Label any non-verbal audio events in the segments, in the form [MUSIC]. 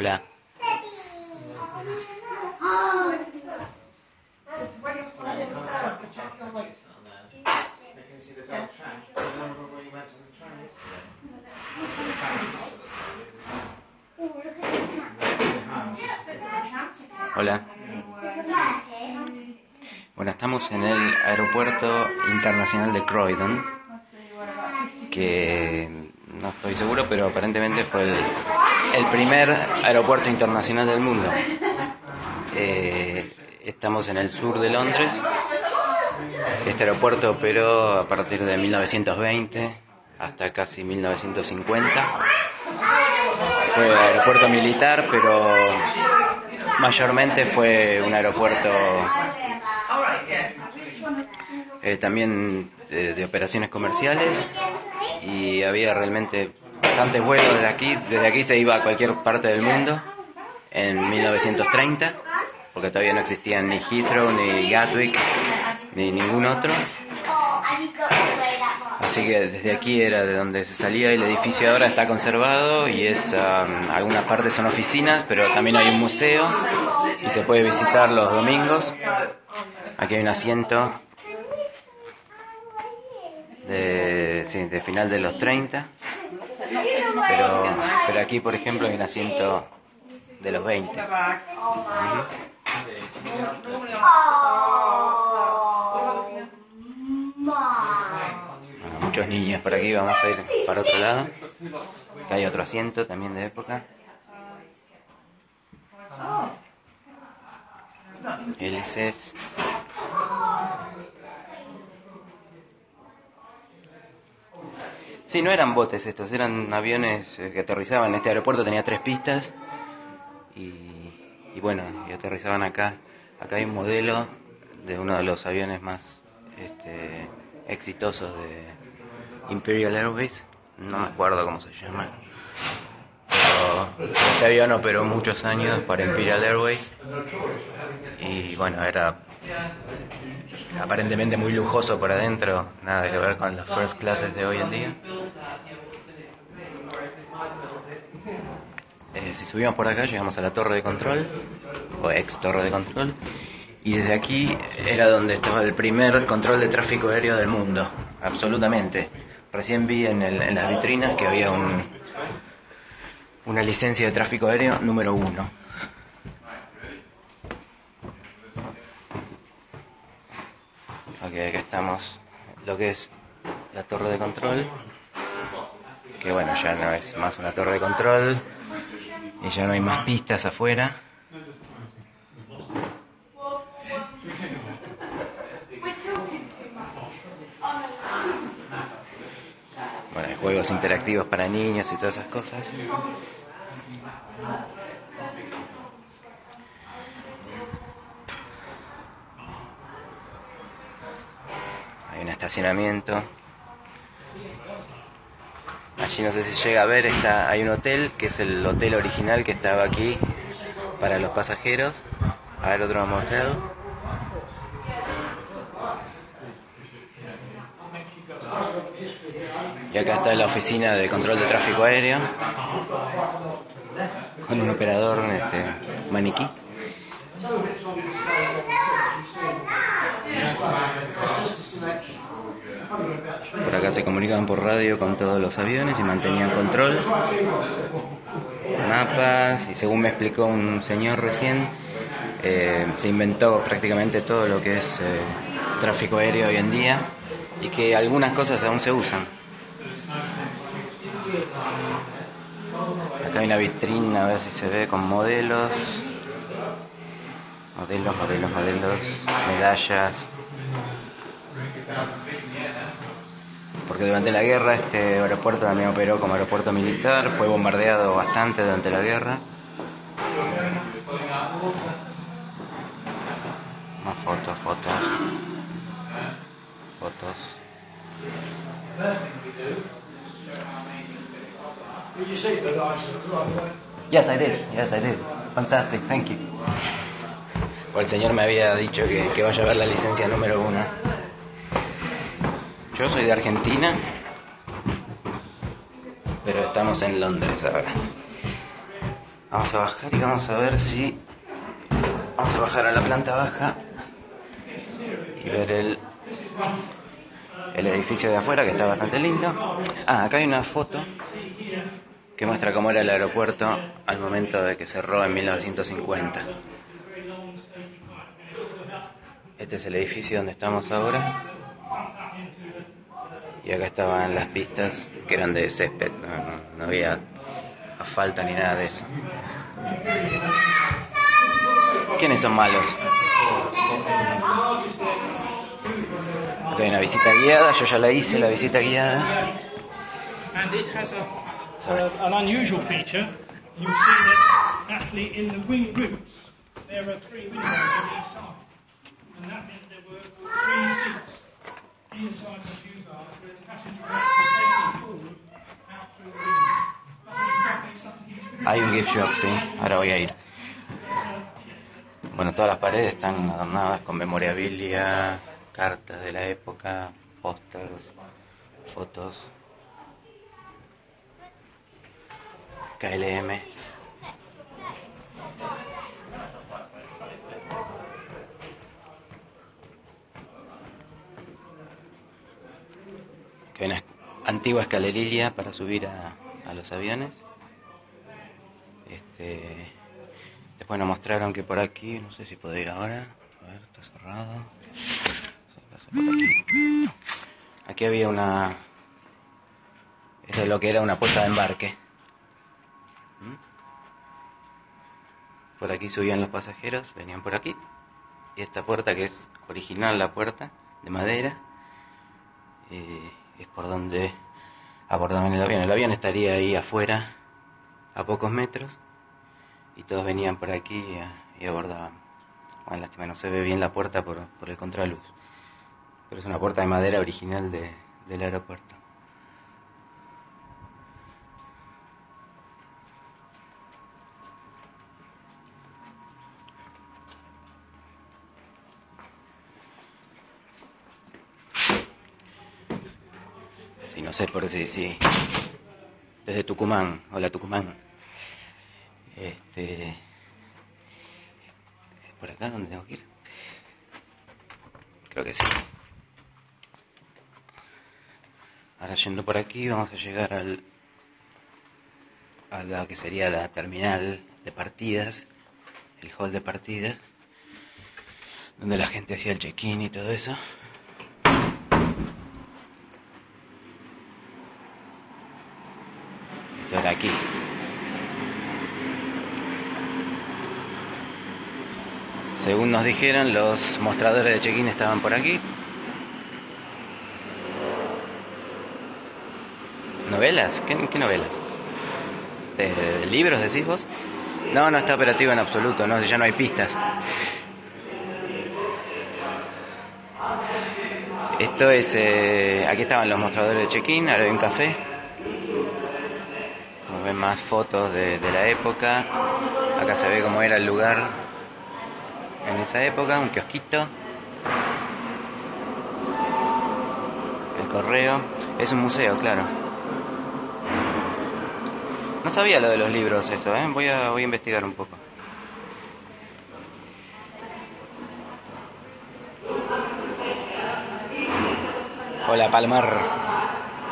Hola. Hola. Bueno, estamos en el aeropuerto internacional de Croydon, que no estoy seguro, pero aparentemente fue el primer aeropuerto internacional del mundo. Eh, estamos en el sur de Londres. Este aeropuerto operó a partir de 1920 hasta casi 1950. Fue aeropuerto militar, pero mayormente fue un aeropuerto eh, también de, operaciones comerciales y había realmente bastantes vuelos desde aquí. Desde aquí se iba a cualquier parte del mundo en 1930, porque todavía no existían ni Heathrow, ni Gatwick, ni ningún otro. Así que desde aquí era de donde se salía el edificio ahora está conservado y es um, algunas partes son oficinas, pero también hay un museo y se puede visitar los domingos. Aquí hay un asiento de, de final de los 30, pero, pero aquí por ejemplo hay un asiento de los 20 muchos niños por aquí, vamos a ir para otro lado. Acá hay otro asiento también de época. Hélices. Sí, no eran botes estos, eran aviones eh, que aterrizaban. Este aeropuerto tenía tres pistas y, y bueno, y aterrizaban acá. Acá hay un modelo de uno de los aviones más este, exitosos de Imperial Airways, no me acuerdo cómo se llama. Este avión operó muchos años para Imperial Airways y bueno, era aparentemente muy lujoso por adentro, nada que ver con las first classes de hoy en día. Eh, si subimos por acá llegamos a la torre de control, o ex torre de control, y desde aquí era donde estaba el primer control de tráfico aéreo del mundo, absolutamente. Recién vi en, en las vitrinas que había un, una licencia de tráfico aéreo número uno. Ok, acá estamos, lo que es la torre de control, que bueno, ya no es más una torre de control y ya no hay más pistas afuera. Bueno, hay juegos interactivos para niños y todas esas cosas. Un estacionamiento. Allí no sé si llega a ver, está, hay un hotel que es el hotel original que estaba aquí para los pasajeros. A ver otro motel. Y acá está la oficina de control de tráfico aéreo con un operador este, maniquí. Por acá se comunicaban por radio con todos los aviones y mantenían control. Mapas, y según me explicó un señor recién, eh, se inventó prácticamente todo lo que es eh, tráfico aéreo hoy en día y que algunas cosas aún se usan. Acá hay una vitrina, a ver si se ve con modelos. Modelos, modelos, modelos, medallas. Porque durante la guerra este aeropuerto también operó como aeropuerto militar, fue bombardeado bastante durante la guerra. Más fotos, fotos. Fotos. Yes, I did. Yes, I did. Fantastic, thank you. el señor me había dicho que, que vaya a ver la licencia número uno. Yo soy de Argentina, pero estamos en Londres ahora. Vamos a bajar y vamos a ver si... Vamos a bajar a la planta baja y ver el el edificio de afuera que está bastante lindo. Ah, acá hay una foto que muestra cómo era el aeropuerto al momento de que cerró en 1950. Este es el edificio donde estamos ahora. Y acá estaban las pistas que eran de césped, no, no había asfalto ni nada de eso. ¿Quiénes son malos? Acá hay una visita guiada, yo ya la hice, la visita guiada. and it has a, a, an unusual feature. You'll see that actually in the wing roots there are three windows on each side, and that meant there were three seats Hay un gift shop, sí, ahora voy a ir. Bueno, todas las paredes están adornadas con memorabilia, cartas de la época, pósters, fotos. KLM. Que hay una antigua escalerilla para subir a, los aviones. Este, después nos mostraron que por aquí, no sé si puedo ir ahora. A ver, está cerrado. Aquí. Había una. Esto es lo que era una puerta de embarque. ¿Mm? Por aquí subían los pasajeros, venían por aquí. Y esta puerta, que es original, la puerta de madera, eh, es por donde abordaban el avión. El avión estaría ahí afuera, a pocos metros, y todos venían por aquí y, eh, y abordaban. Bueno, lástima, no se ve bien la puerta por, por el contraluz. Pero es una puerta de madera original de- del aeropuerto. No sé por si, si. Desde Tucumán. Hola Tucumán. Este. ¿Por acá donde tengo que ir? Creo que sí. Ahora yendo por aquí vamos a llegar al. a la que sería la terminal de partidas. El hall de partidas. Donde la gente hacía el check-in y todo eso. Aquí. Según nos dijeron, los mostradores de check-in estaban por aquí. ¿Novelas? ¿Qué, novelas? ¿De, de libros decís vos? No, no está operativo en absoluto, no, ya no hay pistas. Esto es... eh, aquí estaban los mostradores de check-in, ahora hay un café. Más fotos de, de la época. Acá se ve cómo era el lugar en esa época, un kiosquito. El correo. Es un museo, claro. No sabía lo de los libros eso, ¿eh? Voy a, voy a investigar un poco. Hola, Palomar.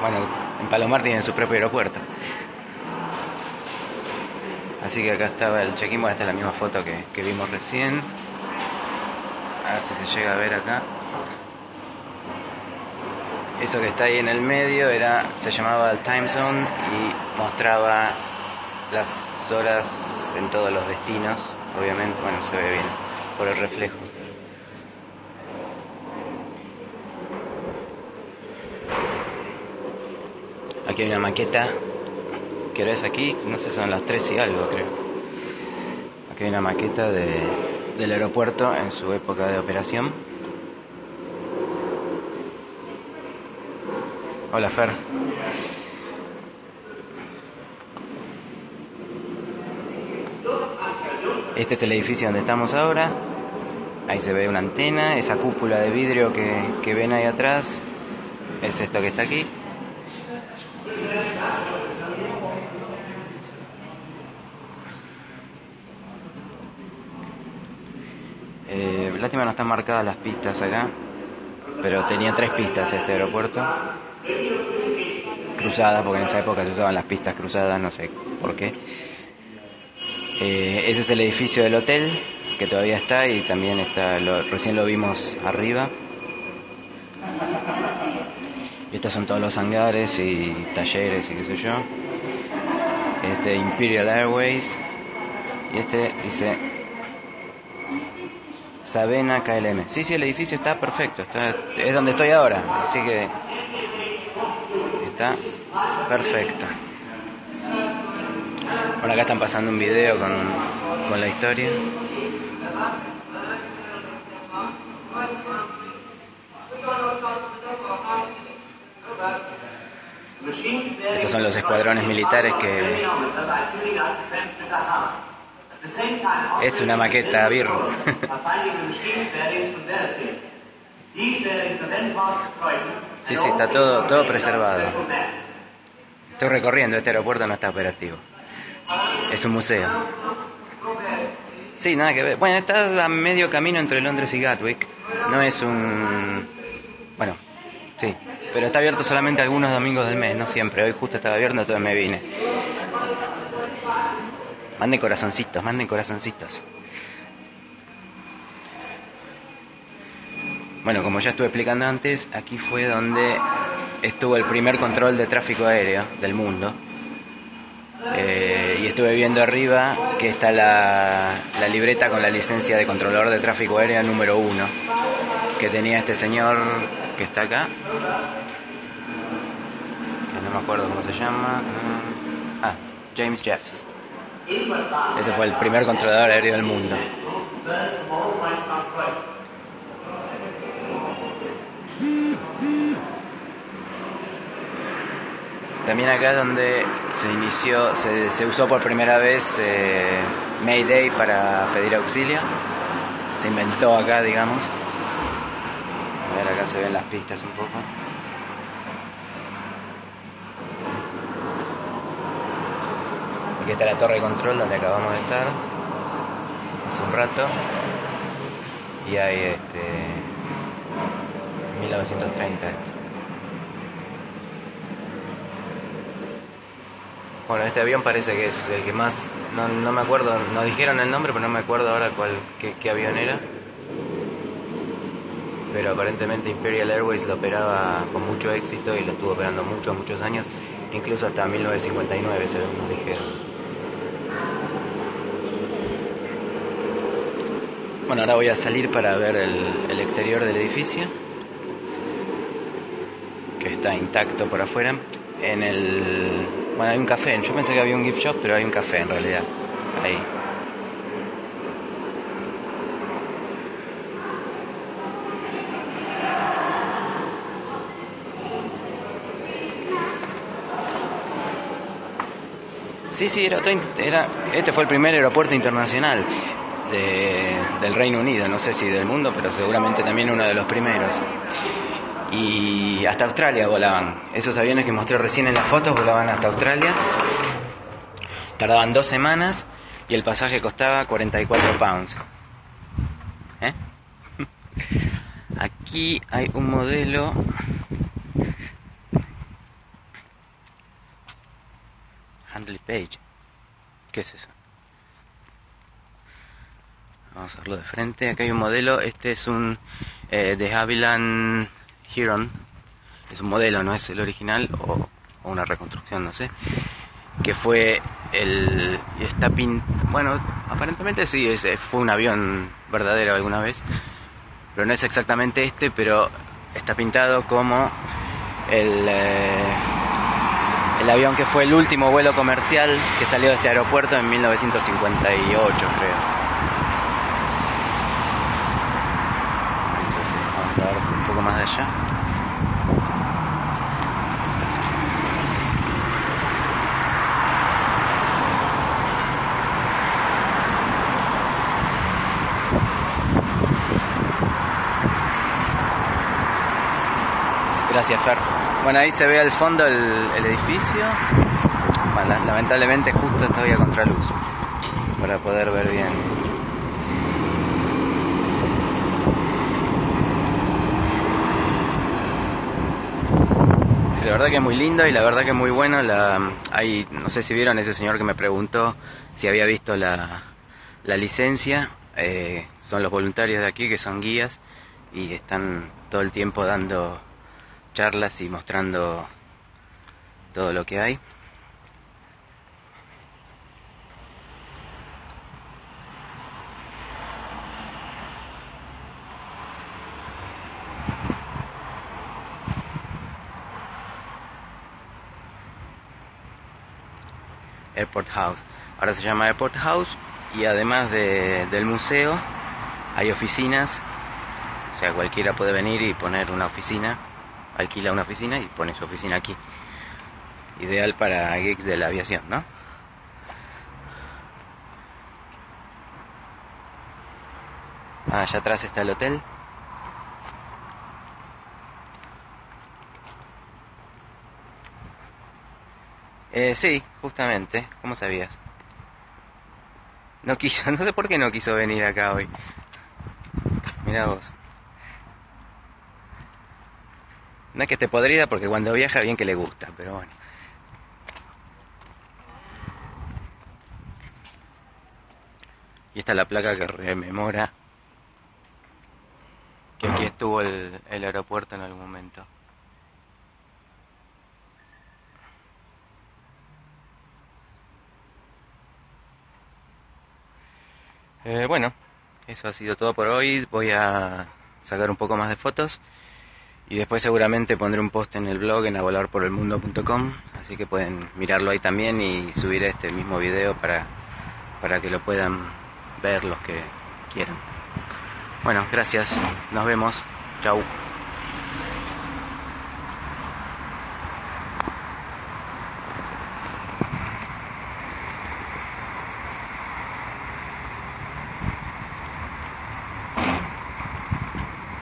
Bueno, en Palomar tienen su propio aeropuerto. Así que acá estaba el check-in, esta es la misma foto que, que vimos recién. A ver si se llega a ver acá. Eso que está ahí en el medio era, se llamaba el time zone y mostraba las horas en todos los destinos. Obviamente, bueno, se ve bien por el reflejo. Aquí hay una maqueta. ¿Qué hora es aquí? No sé, son las 3 y algo, creo. Aquí hay una maqueta de, del aeropuerto en su época de operación. Hola, Fer. Este es el edificio donde estamos ahora. Ahí se ve una antena, esa cúpula de vidrio que, que ven ahí atrás. Es esto que está aquí. Eh, lástima no están marcadas las pistas acá. pero tenía tres pistas este aeropuerto. Cruzadas, porque en esa época se usaban las pistas cruzadas, no sé por qué. Eh, ese es el edificio del hotel, que todavía está y también está, recién lo vimos arriba. Y estos son todos los hangares y talleres y qué sé yo. Este Imperial Airways. Y este dice Sabena KLM. Sí, sí, el edificio está perfecto. Está, es donde estoy ahora. Así que está perfecto. Bueno, acá están pasando un video con, con la historia. Estos son los escuadrones militares que... Es una maqueta birro. [LAUGHS] sí, sí, está todo, todo preservado. Estoy recorriendo, este aeropuerto no está operativo. Es un museo. Sí, nada que ver. Bueno, está a medio camino entre Londres y Gatwick. No es un... Bueno, sí, pero está abierto solamente algunos domingos del mes, no siempre. Hoy justo estaba abierto, entonces me vine. Manden corazoncitos, manden corazoncitos. Bueno, como ya estuve explicando antes, aquí fue donde estuvo el primer control de tráfico aéreo del mundo. Eh, y estuve viendo arriba que está la, la, libreta con la licencia de controlador de tráfico aéreo número uno que tenía este señor que está acá no me acuerdo cómo se llama. Ah, James Jeffs. Ese fue el primer controlador aéreo del mundo. También acá donde se inició, se, usó por primera vez eh, Mayday para pedir auxilio. Se inventó acá, digamos. A ver, acá se ven las pistas un poco. Aquí está la torre de control donde acabamos de estar hace un rato. Y hay este 1930 Bueno, este avión parece que es el que más, no, me acuerdo, nos dijeron el nombre, pero no me acuerdo ahora cuál, qué, qué avión era. Pero aparentemente Imperial Airways lo operaba con mucho éxito y lo estuvo operando muchos, muchos años, incluso hasta 1959, según nos dijeron. Bueno, ahora voy a salir para ver el, exterior del edificio, que está intacto por afuera. En el. Bueno, hay un café. Yo pensé que había un gift shop, pero hay un café en realidad. Ahí. Sí, sí, era, era, este fue el primer aeropuerto internacional del Reino Unido, no sé si del mundo, pero seguramente también uno de los primeros. Y hasta Australia volaban. Esos aviones que mostré recién en las fotos volaban hasta Australia. Tardaban dos semanas y el pasaje costaba 44 pounds. ¿Eh? [LAUGHS] Aquí hay un modelo Handley Page. ¿Qué es eso? Vamos a verlo de frente. Acá hay un modelo. Este es un eh, de Havilland Heron. Es un modelo, no es el original o, una reconstrucción, no sé. Que fue el. Está pin, Bueno, aparentemente sí, es, fue un avión verdadero alguna vez. Pero no es exactamente este, pero está pintado como el. Eh, el avión que fue el último vuelo comercial que salió de este aeropuerto en 1958, creo. un poco más de allá. Gracias, Fer. Bueno, ahí se ve al fondo el, edificio. lamentablemente justo estoy a contraluz para poder ver bien. La verdad que es muy lindo y la verdad que es muy bueno. Hay, no sé si vieron ese señor que me preguntó si había visto la, la licencia. Eh, son los voluntarios de aquí que son guías y están todo el tiempo dando charlas y mostrando todo lo que hay. Airport House. Ahora se llama Airport House y además de, del museo hay oficinas. O sea, cualquiera puede venir y poner una oficina, alquila una oficina y pone su oficina aquí. Ideal para geeks de la aviación, ¿no? Ah, allá atrás está el hotel. Eh, sí, justamente. ¿Cómo sabías? No quiso, [LAUGHS] no sé por qué no quiso venir acá hoy. Mira vos. No es que esté podrida porque cuando viaja bien que le gusta, pero bueno. Y esta es la placa que rememora que aquí estuvo el, el aeropuerto en algún momento. Eh, bueno, eso ha sido todo por hoy. Voy a sacar un poco más de fotos y después seguramente pondré un post en el blog en volarporelmundo.com, así que pueden mirarlo ahí también y subir este mismo video para, para que lo puedan ver los que quieran. Bueno, gracias, nos vemos, chau.